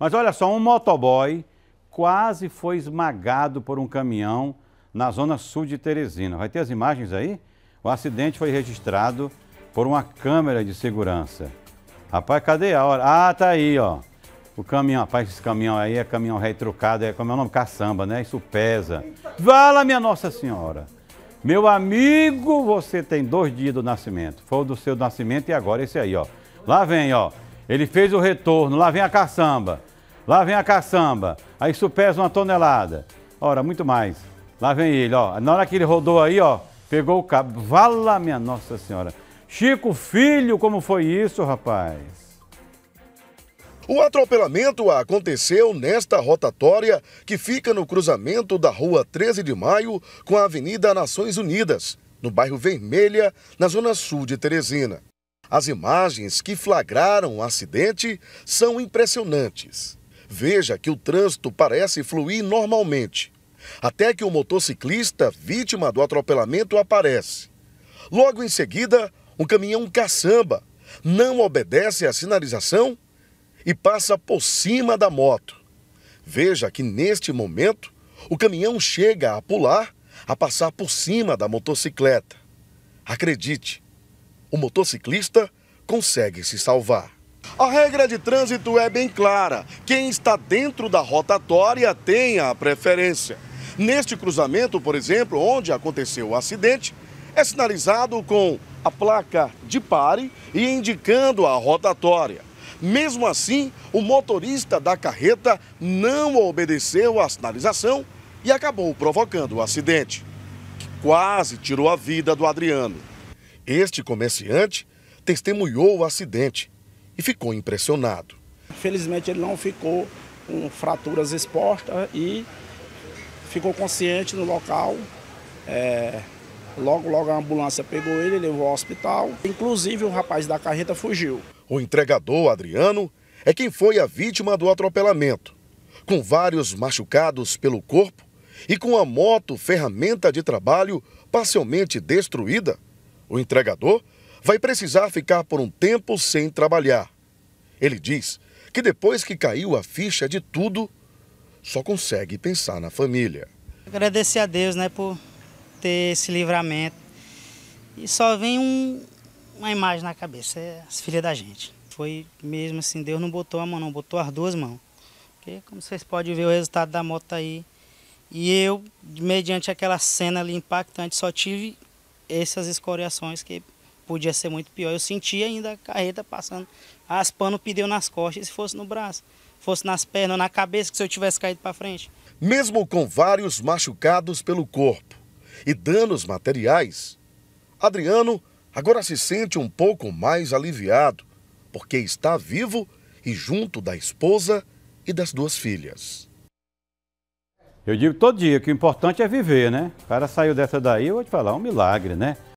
Mas olha só, um motoboy quase foi esmagado por um caminhão na zona sul de Teresina. Vai ter as imagens aí? O acidente foi registrado por uma câmera de segurança. Rapaz, cadê a hora? Ah, tá aí, ó. O caminhão, rapaz, esse caminhão aí é caminhão retrucado, é como é o nome? Caçamba, né? Isso pesa. Vala, minha Nossa Senhora. Meu amigo, você tem dois dias do nascimento. Foi o do seu nascimento e agora esse aí, ó. Lá vem, ó. Ele fez o retorno, lá vem a caçamba. Lá vem a caçamba. Aí isso pesa uma tonelada. Ora, muito mais. Lá vem ele, ó. Na hora que ele rodou aí, ó, pegou o cabo. Vala, minha Nossa Senhora. Chico Filho, como foi isso, rapaz? O atropelamento aconteceu nesta rotatória que fica no cruzamento da rua 13 de Maio com a Avenida Nações Unidas, no bairro Vermelha, na zona sul de Teresina. As imagens que flagraram o acidente são impressionantes. Veja que o trânsito parece fluir normalmente, até que o motociclista vítima do atropelamento aparece. Logo em seguida, um caminhão caçamba não obedece à sinalização e passa por cima da moto. Veja que neste momento o caminhão chega a pular, a passar por cima da motocicleta. Acredite, o motociclista consegue se salvar. A regra de trânsito é bem clara: quem está dentro da rotatória tem a preferência. Neste cruzamento, por exemplo, onde aconteceu o acidente, é sinalizado com a placa de pare e indicando a rotatória. Mesmo assim, o motorista da carreta não obedeceu à sinalização e acabou provocando o acidente, que quase tirou a vida do Adriano. Este comerciante testemunhou o acidente e ficou impressionado. Felizmente ele não ficou com fraturas expostas e ficou consciente no local. É, logo, logo a ambulância pegou ele, levou ao hospital. Inclusive o rapaz da carreta fugiu. O entregador, Adriano, é quem foi a vítima do atropelamento. Com vários machucados pelo corpo e com a moto ferramenta de trabalho parcialmente destruída, o entregador vai precisar ficar por um tempo sem trabalhar. Ele diz que depois que caiu a ficha de tudo, só consegue pensar na família. Agradecer a Deus, né, por ter esse livramento. E só vem um, uma imagem na cabeça, é as filhas da gente. Foi mesmo assim, Deus não botou a mão, não, botou as duas mãos. Porque, como vocês podem ver, o resultado da moto aí. E eu, mediante aquela cena ali impactante, só tive essas escoriações que podia ser muito pior. Eu senti ainda a carreta passando, raspando o pneu nas costas, se fosse no braço, fosse nas pernas, na cabeça, que se eu tivesse caído para frente. Mesmo com vários machucados pelo corpo e danos materiais, Adriano agora se sente um pouco mais aliviado, porque está vivo e junto da esposa e das duas filhas. Eu digo todo dia que o importante é viver, né? O cara saiu dessa daí, eu vou te falar, é um milagre, né?